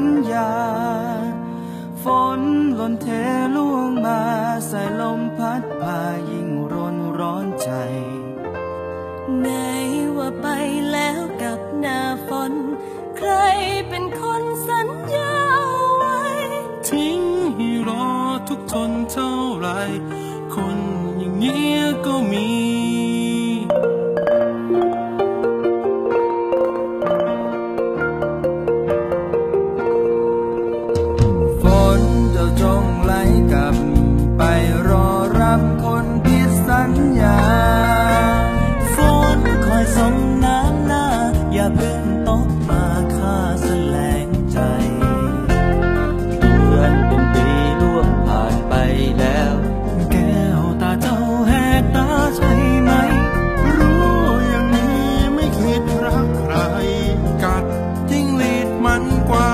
ญญา ฝนล่นเทล่วงมาสายลมพัดพายิ่งร้อนร้อนใจ ไงว่าไปแล้วกับหน้าฝน ใครเป็นคนสัญญาไว้ ทิ้งให้รอทุกทนเท่าไรคน 阳光。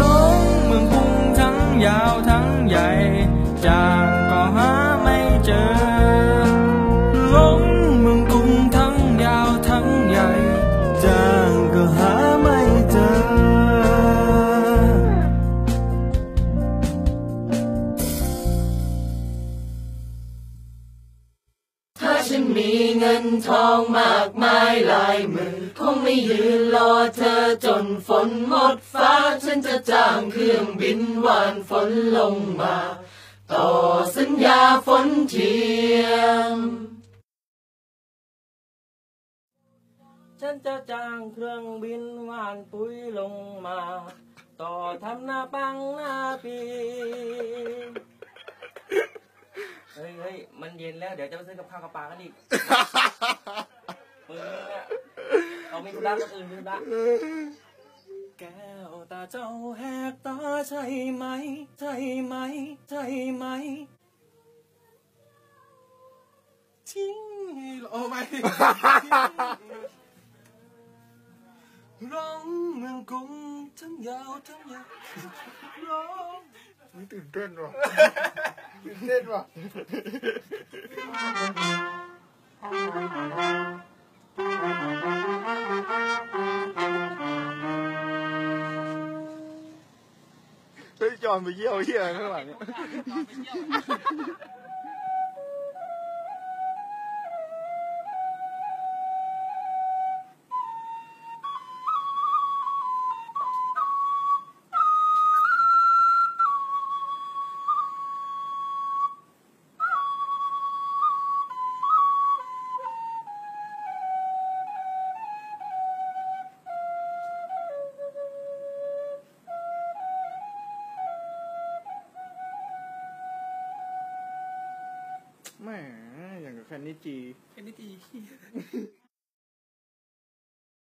น้องเมืองกรุงทั้งยาวทั้งใหญ่จาก ไม่ยืนรอเธอจนฝนหมดฟ้า ฉันจะจ้างเครื่องบินวานฝนลงมา ต่อสัญญาฝนเทียม ฉันจะจ้างเครื่องบินวานปุ๋ยลงมา ต่อทำหน้าปังหน้าปีเฮ้ยเฮ้ยมันเย็นแล้วเดี๋ยวจะไปซื้อกับข้าวกับปลากันอีกมือเนี่ย เอาไม่ดูด้านอื่นไม่ดูด้านแก้วตาเจ้าแหกตาใช่ไหม ใช่ไหม ใช่ไหมทิ้งให้โอ้ไม่ร้องเมืองกรุงทั้งยาวทั้งยาวร้องนี่ตื่นเต้นว่ะตื่นเต้นว่ะ 啊啊啊啊啊啊啊啊 Venice